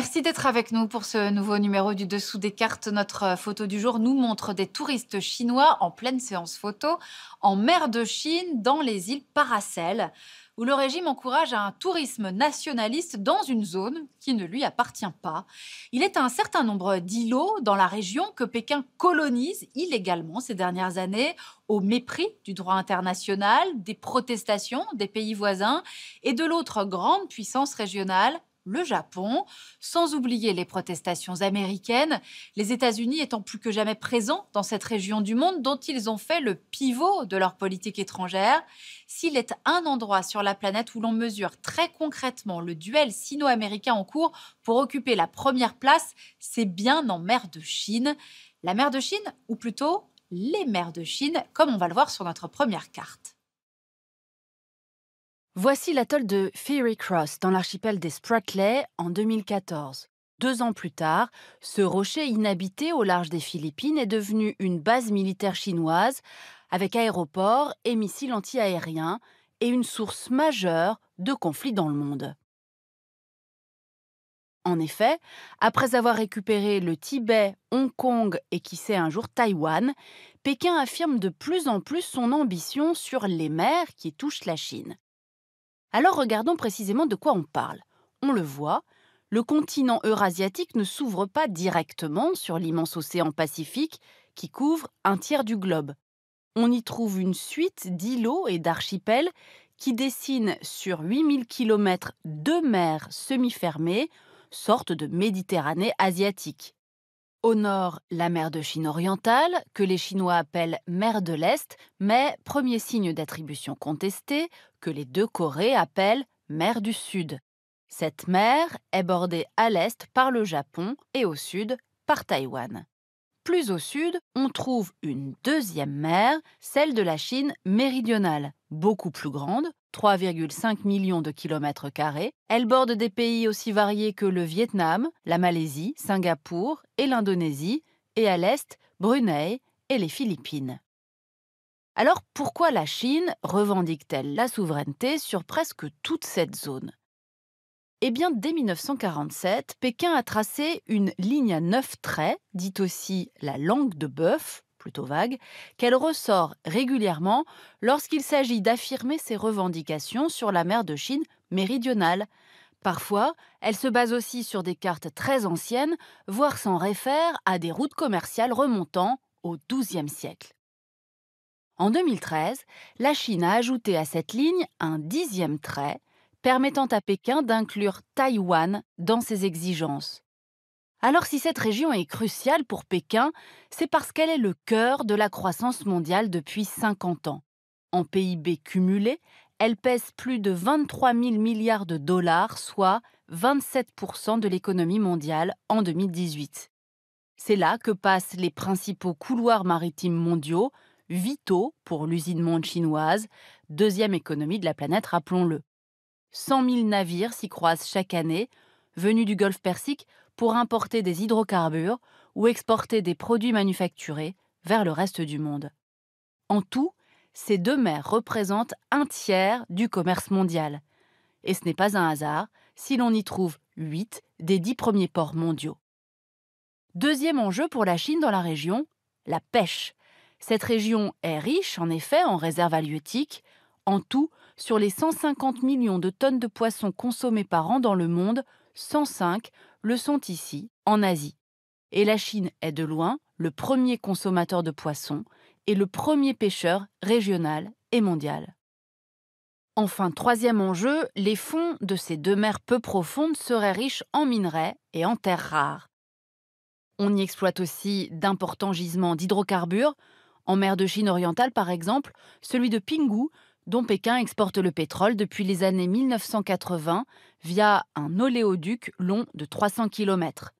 Merci d'être avec nous pour ce nouveau numéro du Dessous des cartes. Notre euh, photo du jour nous montre des touristes chinois en pleine séance photo en mer de Chine dans les îles Paracel, où le régime encourage un tourisme nationaliste dans une zone qui ne lui appartient pas. Il est un certain nombre d'îlots dans la région que Pékin colonise illégalement ces dernières années, au mépris du droit international, des protestations des pays voisins et de l'autre grande puissance régionale, le Japon, sans oublier les protestations américaines, les États-Unis étant plus que jamais présents dans cette région du monde dont ils ont fait le pivot de leur politique étrangère. S'il est un endroit sur la planète où l'on mesure très concrètement le duel sino-américain en cours pour occuper la première place, c'est bien en mer de Chine. La mer de Chine, ou plutôt les mers de Chine, comme on va le voir sur notre première carte. Voici l'atoll de Fairy Cross dans l'archipel des Spratly en 2014. Deux ans plus tard, ce rocher inhabité au large des Philippines est devenu une base militaire chinoise avec aéroport et missiles antiaériens et une source majeure de conflits dans le monde. En effet, après avoir récupéré le Tibet, Hong Kong et qui sait un jour Taïwan, Pékin affirme de plus en plus son ambition sur les mers qui touchent la Chine. Alors regardons précisément de quoi on parle. On le voit, le continent eurasiatique ne s'ouvre pas directement sur l'immense océan Pacifique qui couvre un tiers du globe. On y trouve une suite d'îlots et d'archipels qui dessinent sur 8000 km de mers semi-fermées, sorte de Méditerranée asiatique. Au nord, la mer de Chine orientale, que les Chinois appellent mer de l'Est, mais premier signe d'attribution contestée, que les deux Corées appellent mer du Sud. Cette mer est bordée à l'est par le Japon et au sud par Taïwan. Plus au sud, on trouve une deuxième mer, celle de la Chine méridionale, beaucoup plus grande, 3,5 millions de kilomètres carrés. Elle borde des pays aussi variés que le Vietnam, la Malaisie, Singapour et l'Indonésie, et à l'est, Brunei et les Philippines. Alors pourquoi la Chine revendique-t-elle la souveraineté sur presque toute cette zone? Eh bien, dès 1947, Pékin a tracé une ligne à neuf traits, dite aussi la langue de bœuf, plutôt vague, qu'elle ressort régulièrement lorsqu'il s'agit d'affirmer ses revendications sur la mer de Chine méridionale. Parfois, elle se base aussi sur des cartes très anciennes, voire s'en réfère à des routes commerciales remontant au XIIe siècle. En 2013, la Chine a ajouté à cette ligne un dixième trait, permettant à Pékin d'inclure Taïwan dans ses exigences. Alors si cette région est cruciale pour Pékin, c'est parce qu'elle est le cœur de la croissance mondiale depuis 50 ans. En PIB cumulé, elle pèse plus de 23 000 milliards de dollars, soit 27% de l'économie mondiale en 2018. C'est là que passent les principaux couloirs maritimes mondiaux, vitaux pour l'usine monde chinoise, deuxième économie de la planète, rappelons-le. 100 000 navires s'y croisent chaque année, venus du Golfe Persique pour importer des hydrocarbures ou exporter des produits manufacturés vers le reste du monde. En tout, ces deux mers représentent un tiers du commerce mondial. Et ce n'est pas un hasard si l'on y trouve 8 des 10 premiers ports mondiaux. Deuxième enjeu pour la Chine dans la région, la pêche. Cette région est riche en effet en réserves halieutiques. En tout, sur les 150 millions de tonnes de poissons consommées par an dans le monde, 105 le sont ici, en Asie. Et la Chine est de loin le premier consommateur de poissons et le premier pêcheur régional et mondial. Enfin, troisième enjeu, les fonds de ces deux mers peu profondes seraient riches en minerais et en terres rares. On y exploite aussi d'importants gisements d'hydrocarbures, en mer de Chine orientale par exemple, celui de Pinggu dont Pékin exporte le pétrole depuis les années 1980 via un oléoduc long de 300 km.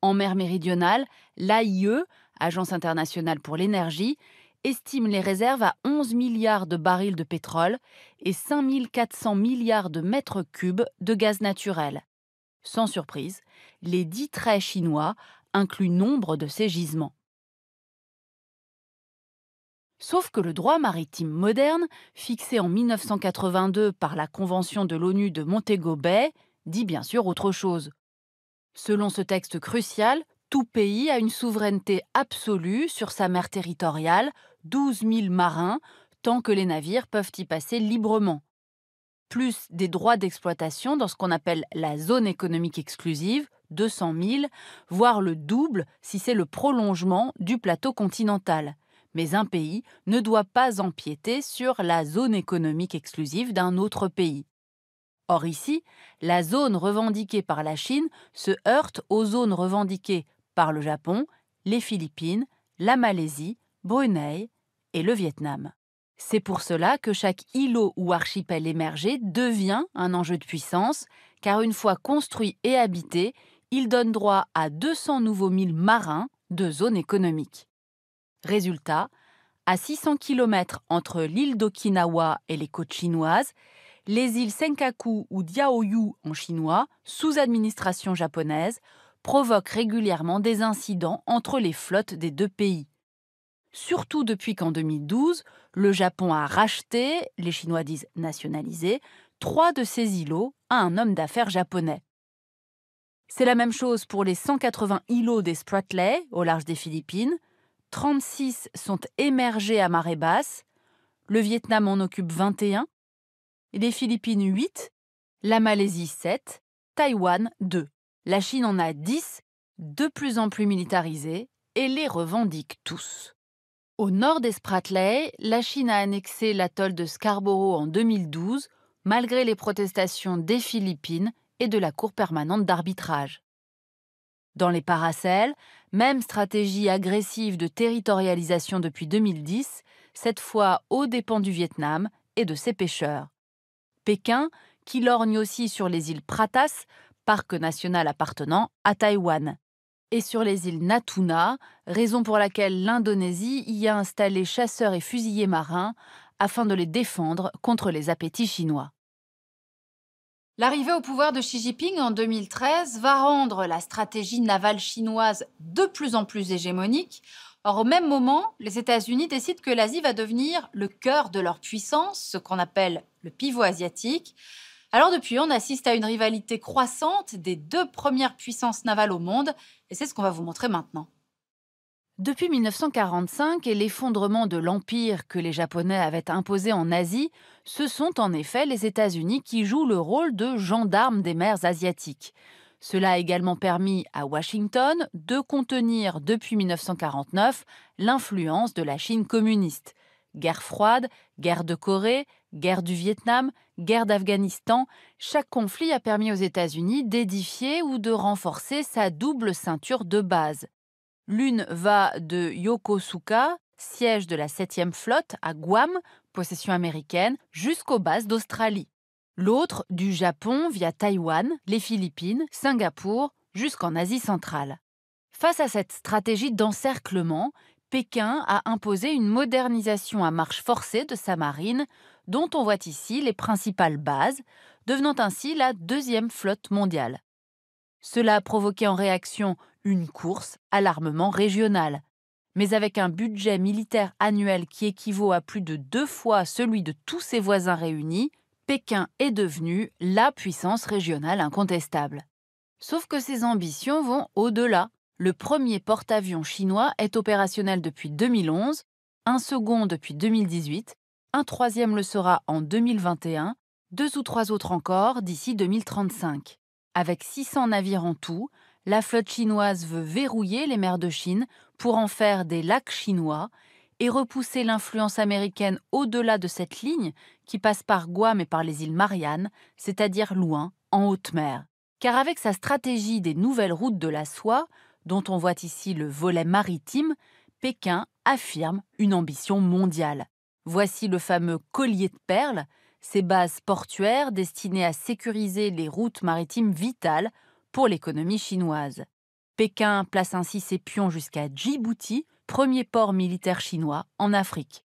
En mer méridionale, l'AIE, Agence internationale pour l'énergie, estime les réserves à 11 milliards de barils de pétrole et 5400 milliards de mètres cubes de gaz naturel. Sans surprise, les dix traits chinois incluent nombre de ces gisements. Sauf que le droit maritime moderne, fixé en 1982 par la Convention de l'ONU de Montego Bay, dit bien sûr autre chose. Selon ce texte crucial, tout pays a une souveraineté absolue sur sa mer territoriale, 12 000 marins, tant que les navires peuvent y passer librement. Plus des droits d'exploitation dans ce qu'on appelle la zone économique exclusive, 200 000, voire le double si c'est le prolongement du plateau continental. Mais un pays ne doit pas empiéter sur la zone économique exclusive d'un autre pays. Or ici, la zone revendiquée par la Chine se heurte aux zones revendiquées par le Japon, les Philippines, la Malaisie, Brunei et le Vietnam. C'est pour cela que chaque îlot ou archipel émergé devient un enjeu de puissance, car une fois construit et habité, il donne droit à 200 nouveaux milles marins de zone économique. Résultat, à 600 km entre l'île d'Okinawa et les côtes chinoises, les îles Senkaku ou Diaoyu en chinois, sous administration japonaise, provoquent régulièrement des incidents entre les flottes des deux pays. Surtout depuis qu'en 2012, le Japon a racheté, les Chinois disent nationalisé, trois de ces îlots à un homme d'affaires japonais. C'est la même chose pour les 180 îlots des Spratly au large des Philippines. 36 sont émergés à marée basse. Le Vietnam en occupe 21. Les Philippines 8. La Malaisie 7. Taïwan 2. La Chine en a 10, de plus en plus militarisés, et les revendique tous. Au nord des Spratly, la Chine a annexé l'atoll de Scarborough en 2012, malgré les protestations des Philippines et de la Cour permanente d'arbitrage. Dans les Paracels, même stratégie agressive de territorialisation depuis 2010, cette fois aux dépens du Vietnam et de ses pêcheurs. Pékin, qui lorgne aussi sur les îles Pratas, parc national appartenant à Taïwan, et sur les îles Natuna, raison pour laquelle l'Indonésie y a installé chasseurs et fusiliers marins afin de les défendre contre les appétits chinois. L'arrivée au pouvoir de Xi Jinping en 2013 va rendre la stratégie navale chinoise de plus en plus hégémonique. Or, au même moment, les États-Unis décident que l'Asie va devenir le cœur de leur puissance, ce qu'on appelle le pivot asiatique. Alors depuis, on assiste à une rivalité croissante des deux premières puissances navales au monde, et c'est ce qu'on va vous montrer maintenant. Depuis 1945 et l'effondrement de l'empire que les Japonais avaient imposé en Asie, ce sont en effet les États-Unis qui jouent le rôle de gendarmes des mers asiatiques. Cela a également permis à Washington de contenir depuis 1949 l'influence de la Chine communiste. Guerre froide, guerre de Corée, guerre du Vietnam, guerre d'Afghanistan, chaque conflit a permis aux États-Unis d'édifier ou de renforcer sa double ceinture de base. L'une va de Yokosuka, siège de la 7e flotte, à Guam, possession américaine, jusqu'aux bases d'Australie. L'autre du Japon via Taïwan, les Philippines, Singapour, jusqu'en Asie centrale. Face à cette stratégie d'encerclement, Pékin a imposé une modernisation à marche forcée de sa marine, dont on voit ici les principales bases, devenant ainsi la deuxième flotte mondiale. Cela a provoqué en réaction une course à l'armement régional. Mais avec un budget militaire annuel qui équivaut à plus de deux fois celui de tous ses voisins réunis, Pékin est devenu la puissance régionale incontestable. Sauf que ses ambitions vont au-delà. Le premier porte-avions chinois est opérationnel depuis 2011, un second depuis 2018, un troisième le sera en 2021, deux ou trois autres encore d'ici 2035. Avec 600 navires en tout, la flotte chinoise veut verrouiller les mers de Chine pour en faire des lacs chinois et repousser l'influence américaine au-delà de cette ligne qui passe par Guam et par les îles Mariannes, c'est-à-dire loin, en haute mer. Car avec sa stratégie des nouvelles routes de la soie, dont on voit ici le volet maritime, Pékin affirme une ambition mondiale. Voici le fameux collier de perles, ces bases portuaires destinées à sécuriser les routes maritimes vitales pour l'économie chinoise. Pékin place ainsi ses pions jusqu'à Djibouti, premier port militaire chinois en Afrique.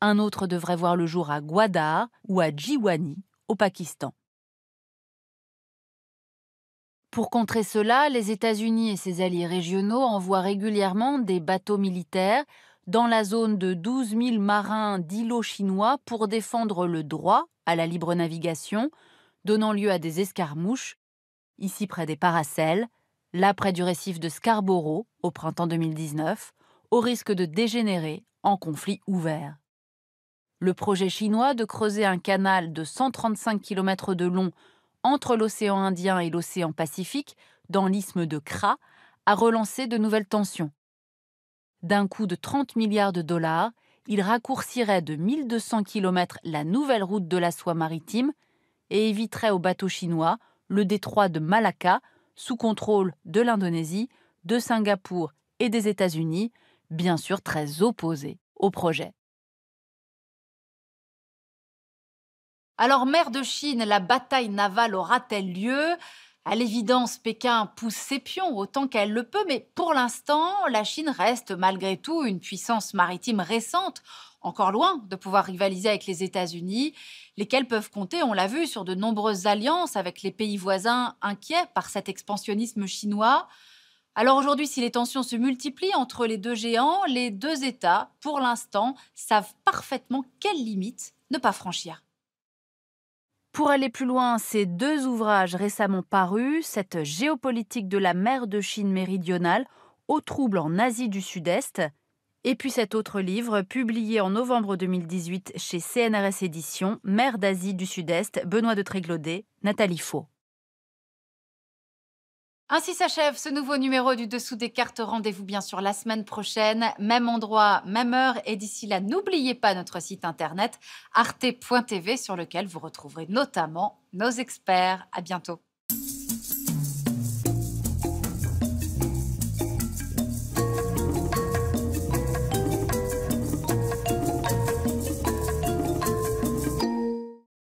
Un autre devrait voir le jour à Gwadar ou à Jiwani, au Pakistan. Pour contrer cela, les États-Unis et ses alliés régionaux envoient régulièrement des bateaux militaires dans la zone de 12 000 marins d'îlots chinois pour défendre le droit à la libre navigation, donnant lieu à des escarmouches ici près des Paracels, là près du récif de Scarborough au printemps 2019, au risque de dégénérer en conflit ouvert. Le projet chinois de creuser un canal de 135 km de long entre l'océan Indien et l'océan Pacifique, dans l'isthme de Kra, a relancé de nouvelles tensions. D'un coût de 30 milliards de dollars, il raccourcirait de 1200 km la nouvelle route de la soie maritime et éviterait aux bateaux chinois le détroit de Malacca, sous contrôle de l'Indonésie, de Singapour et des États-Unis, bien sûr très opposés au projet. Alors, mer de Chine, la bataille navale aura-t-elle lieu? À l'évidence, Pékin pousse ses pions autant qu'elle le peut, mais pour l'instant, la Chine reste malgré tout une puissance maritime récente, encore loin de pouvoir rivaliser avec les États-Unis, lesquels peuvent compter, on l'a vu, sur de nombreuses alliances avec les pays voisins inquiets par cet expansionnisme chinois. Alors aujourd'hui, si les tensions se multiplient entre les deux géants, les deux États, pour l'instant, savent parfaitement quelles limites ne pas franchir. Pour aller plus loin, ces deux ouvrages récemment parus, cette géopolitique de la mer de Chine méridionale au trouble en Asie du Sud-Est, et puis cet autre livre publié en novembre 2018 chez CNRS Éditions, Mer d'Asie du Sud-Est, Benoît de Tréglodet, Nathalie Faux. Ainsi s'achève ce nouveau numéro du Dessous des cartes. Rendez-vous bien sûr la semaine prochaine, même endroit, même heure. Et d'ici là, n'oubliez pas notre site internet arte.tv sur lequel vous retrouverez notamment nos experts. À bientôt.